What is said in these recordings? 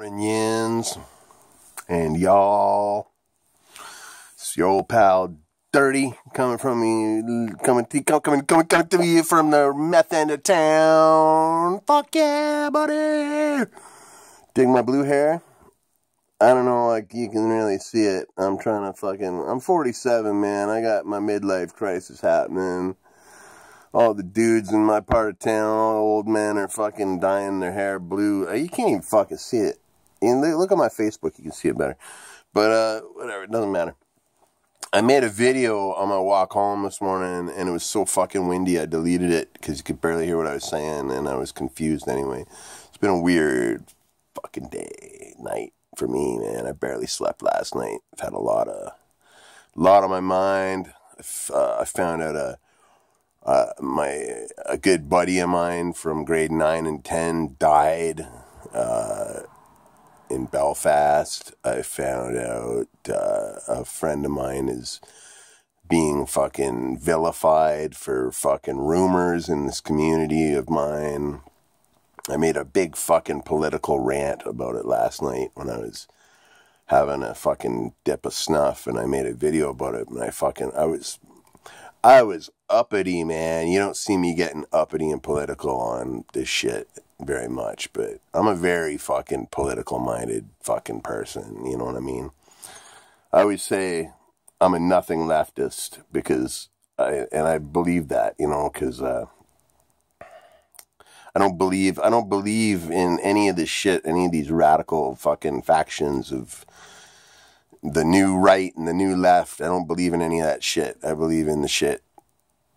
and and y'all. It's your old pal Dirty coming from me, coming to, coming, coming, coming to you from the meth end of town. Fuck yeah, buddy! Dig my blue hair? I don't know, like you can really see it. I'm trying to fucking. I'm 47, man. I got my midlife crisis happening all the dudes in my part of town, all the old men are fucking dyeing their hair blue. You can't even fucking see it. And look at my Facebook, you can see it better. But uh, whatever, it doesn't matter. I made a video on my walk home this morning, and it was so fucking windy, I deleted it because you could barely hear what I was saying, and I was confused anyway. It's been a weird fucking day, night for me, man. I barely slept last night. I've had a lot of, a lot on my mind. Uh, I found out a, uh, my a good buddy of mine from grade nine and ten died. Uh, in Belfast. I found out uh, a friend of mine is being fucking vilified for fucking rumors in this community of mine. I made a big fucking political rant about it last night when I was having a fucking dip of snuff and I made a video about it and I fucking I was I was uppity, man. You don't see me getting uppity and political on this shit very much, but I'm a very fucking political minded fucking person. You know what I mean? I always say I'm a nothing leftist because I, and I believe that, you know, because, uh, I don't believe, I don't believe in any of this shit, any of these radical fucking factions of the new right and the new left. I don't believe in any of that shit. I believe in the shit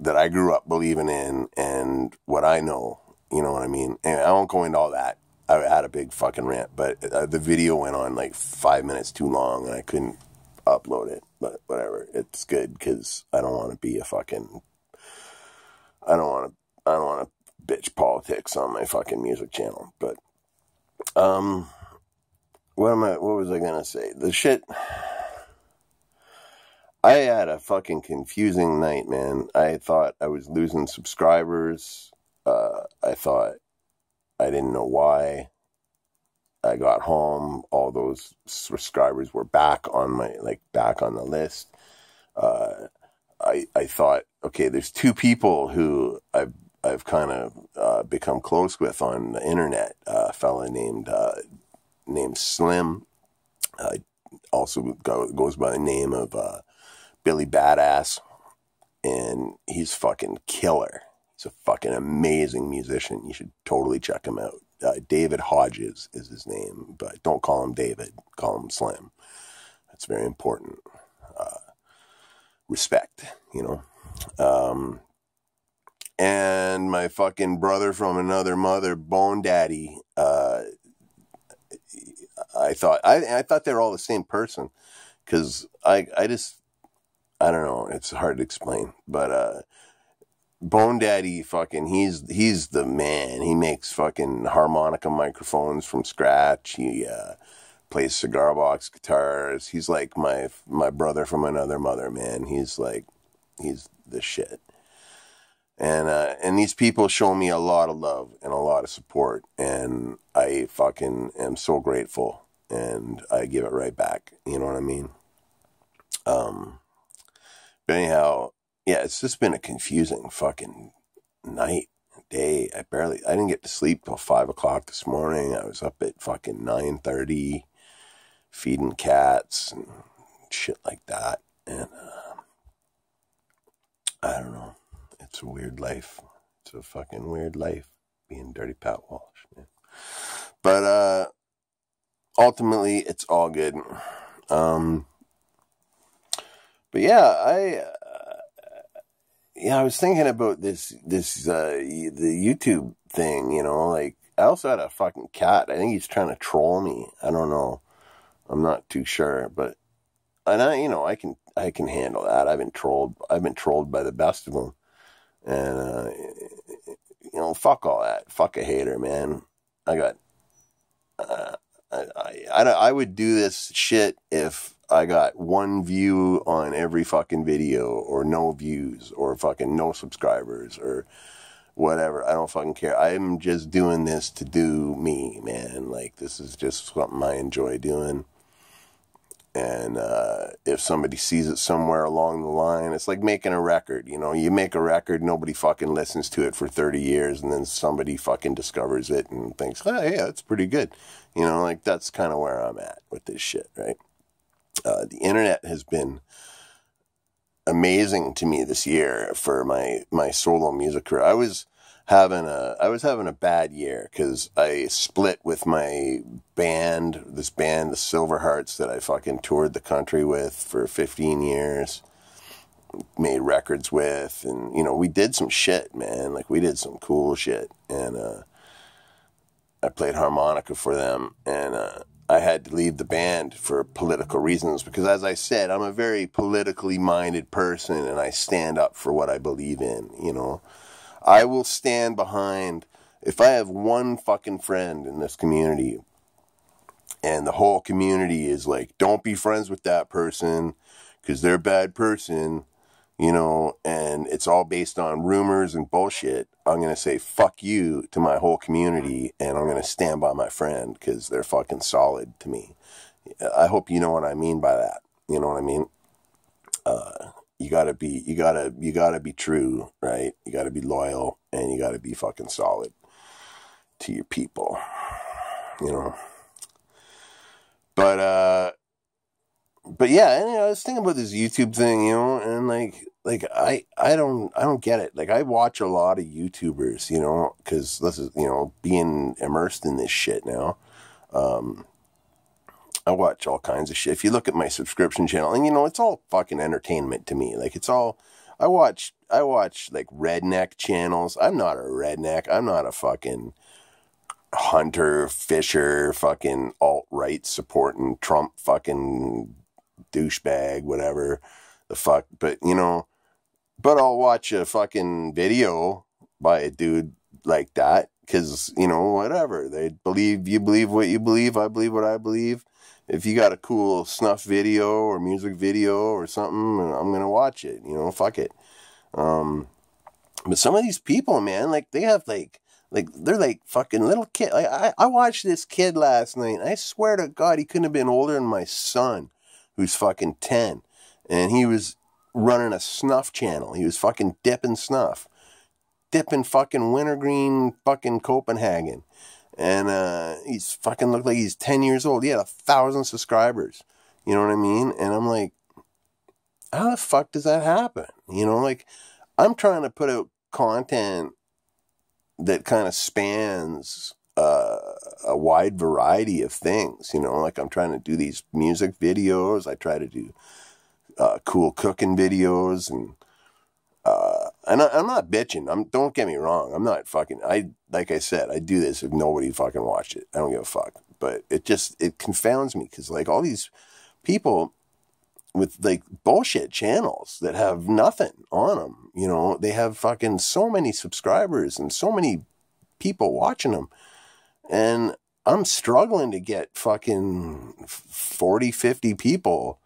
that I grew up believing in and what I know you know what I mean? And I won't go into all that. I had a big fucking rant, but uh, the video went on like five minutes too long, and I couldn't upload it. But whatever, it's good because I don't want to be a fucking. I don't want to. I don't want to bitch politics on my fucking music channel. But, um, what am I? What was I gonna say? The shit. I had a fucking confusing night, man. I thought I was losing subscribers I thought I didn't know why. I got home, all those subscribers were back on my like back on the list. Uh, I I thought, okay, there's two people who I've I've kind of uh, become close with on the internet. a fella named uh, named Slim, uh, also go, goes by the name of uh, Billy Badass, and he's fucking killer. He's a fucking amazing musician. You should totally check him out. Uh, David Hodges is his name, but don't call him David. Call him Slim. That's very important. Uh, respect, you know. Um, and my fucking brother from another mother, Bone Daddy. Uh, I thought I I thought they were all the same person because I I just I don't know. It's hard to explain, but uh, Bone Daddy fucking he's he's the man. He makes fucking harmonica microphones from scratch. He uh, plays cigar box guitars. He's like my my brother from another mother, man. He's like he's the shit. And uh, and these people show me a lot of love and a lot of support, and I fucking am so grateful, and I give it right back. You know what I mean? Um. But anyhow, yeah, it's just been a confusing fucking night, day. I barely, I didn't get to sleep till five o'clock this morning. I was up at fucking nine thirty, feeding cats and shit like that. And uh, I don't know. It's a weird life. It's a fucking weird life being dirty Pat Walsh. Man. But uh, ultimately, it's all good. Um, but yeah, I yeah, I was thinking about this this uh the YouTube thing, you know, like I also had a fucking cat. I think he's trying to troll me. I don't know. I'm not too sure, but and I, you know, I can I can handle that. I've been trolled. I've been trolled by the best of them, and uh, you know, fuck all that. Fuck a hater, man. I got. Uh, I, I I I would do this shit if I got one view on every fucking video or no views or fucking no subscribers or whatever. I don't fucking care. I'm just doing this to do me, man. Like this is just something I enjoy doing. And uh, if somebody sees it somewhere along the line, it's like making a record. You know, you make a record, nobody fucking listens to it for 30 years, and then somebody fucking discovers it and thinks, oh, yeah, it's pretty good. You know, like that's kind of where I'm at with this shit, right? Uh, the internet has been amazing to me this year for my my solo music career. I was having a I was having a bad year because I split with my band, this band, the Silver Hearts, that I fucking toured the country with for 15 years, made records with, and you know we did some shit, man. Like we did some cool shit, and uh, I played harmonica for them, and uh, I had to leave the band for political reasons because, as I said, I'm a very politically minded person and I stand up for what I believe in. You know, I will stand behind if I have one fucking friend in this community and the whole community is like, don't be friends with that person because they're a bad person you know, and it's all based on rumors and bullshit, I'm going to say fuck you to my whole community and I'm going to stand by my friend because they're fucking solid to me. I hope you know what I mean by that. You know what I mean? Uh, you gotta be, you gotta, you gotta be true, right? You gotta be loyal and you gotta be fucking solid to your people, you know? But, uh, but yeah, I was thinking about this YouTube thing, you know, and like, like I, I don't, I don't get it. Like I watch a lot of YouTubers, you know, because this is, you know, being immersed in this shit now. Um, I watch all kinds of shit. If you look at my subscription channel, and you know, it's all fucking entertainment to me. Like it's all, I watch, I watch like redneck channels. I'm not a redneck. I'm not a fucking hunter, fisher, fucking alt right supporting Trump fucking douchebag, whatever the fuck. But you know, but I'll watch a fucking video by a dude like that because you know whatever they believe. You believe what you believe. I believe what I believe. If you got a cool snuff video or music video or something, I'm gonna watch it. You know, fuck it. Um, but some of these people, man, like they have like like they're like fucking little kid. Like I, I watched this kid last night. I swear to God, he couldn't have been older than my son who's fucking 10. And he was running a snuff channel. He was fucking dipping snuff. Dipping fucking wintergreen fucking Copenhagen. And uh, he's fucking looked like he's 10 years old. He had a thousand subscribers. You know what I mean? And I'm like, how the fuck does that happen? You know, like, I'm trying to put out content that kind of spans a wide variety of things. You know, like I'm trying to do these music videos. I try to do uh, cool cooking videos, and uh, and I, am not bitching. I'm don't get me wrong. I'm not fucking. I like I said, I do this if nobody fucking watched it. I don't give a fuck. But it just it confounds me because like all these people with like bullshit channels that have nothing on them. You know, they have fucking so many subscribers and so many people watching them and I'm struggling to get fucking 40, 50 people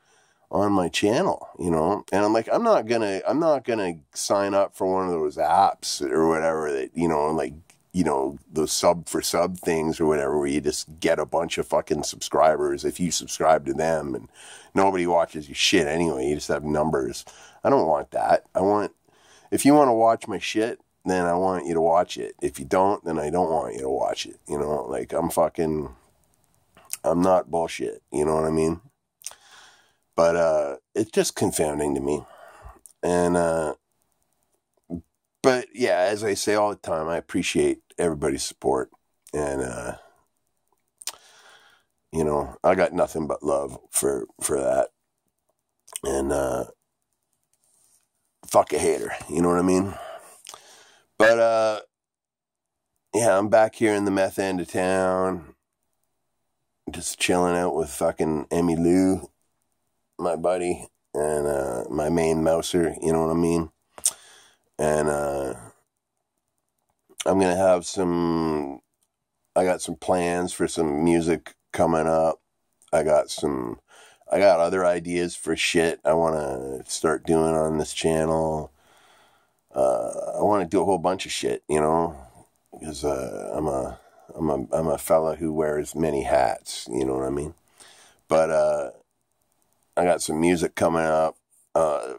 on my channel, you know? And I'm like, I'm not gonna, I'm not gonna sign up for one of those apps or whatever that, you know, like, you know, those sub for sub things or whatever, where you just get a bunch of fucking subscribers if you subscribe to them and nobody watches your shit anyway. You just have numbers. I don't want that. I want, if you want to watch my shit, then I want you to watch it. If you don't, then I don't want you to watch it. You know, like I'm fucking, I'm not bullshit. You know what I mean? But uh, it's just confounding to me. And, uh, but yeah, as I say all the time, I appreciate everybody's support. And, uh, you know, I got nothing but love for, for that. And, uh, fuck a hater. You know what I mean? But uh yeah, I'm back here in the meth end of town. Just chilling out with fucking Emmy Lou, my buddy, and uh my main mouser, you know what I mean? And uh I'm gonna have some I got some plans for some music coming up. I got some I got other ideas for shit I wanna start doing on this channel. Uh, I want to do a whole bunch of shit, you know, because uh, I'm a I'm a I'm a fella who wears many hats, you know what I mean. But uh, I got some music coming up uh,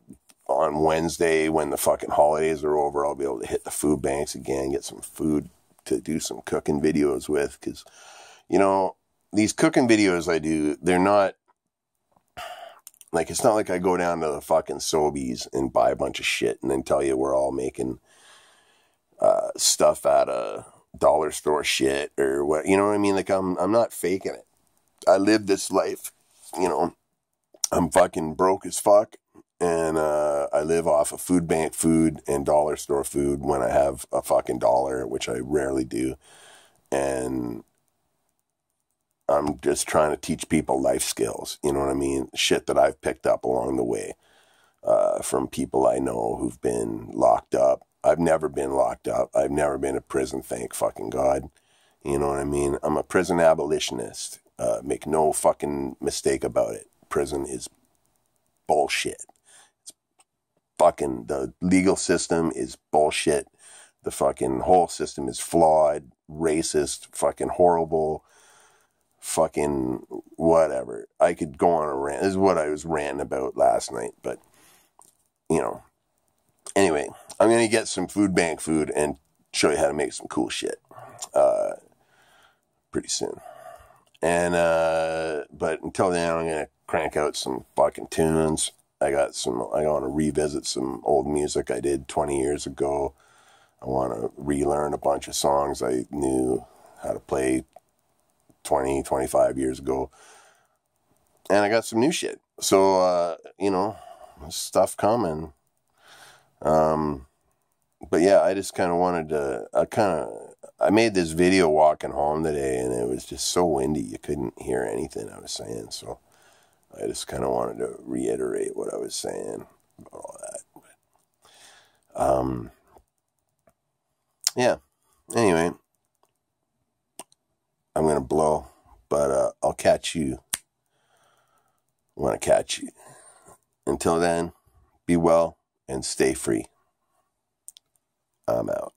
on Wednesday when the fucking holidays are over. I'll be able to hit the food banks again, get some food to do some cooking videos with, because you know these cooking videos I do, they're not like it's not like I go down to the fucking Sobeys and buy a bunch of shit and then tell you we're all making uh, stuff out of dollar store shit or what. You know what I mean? Like I'm I'm not faking it. I live this life. You know, I'm fucking broke as fuck, and uh, I live off of food bank food and dollar store food when I have a fucking dollar, which I rarely do, and I'm just trying to teach people life skills. You know what I mean? Shit that I've picked up along the way uh, from people I know who've been locked up. I've never been locked up. I've never been in prison, thank fucking God. You know what I mean? I'm a prison abolitionist. Uh, make no fucking mistake about it. Prison is bullshit. It's fucking, the legal system is bullshit. The fucking whole system is flawed, racist, fucking horrible fucking whatever. I could go on a rant. This is what I was ranting about last night, but you know. Anyway, I'm gonna get some food bank food and show you how to make some cool shit. Uh, pretty soon. And uh, but until then, I'm gonna crank out some fucking tunes. I got some. I want to revisit some old music I did 20 years ago. I want to relearn a bunch of songs I knew how to play 20, 25 years ago. And I got some new shit. So, uh, you know, stuff coming. Um, but yeah, I just kind of wanted to, I kind of, I made this video walking home today and it was just so windy you couldn't hear anything I was saying. So I just kind of wanted to reiterate what I was saying about all that. Um, yeah. Anyway, I'm going to blow, but uh, I'll catch you when I catch you. Until then, be well and stay free. I'm out.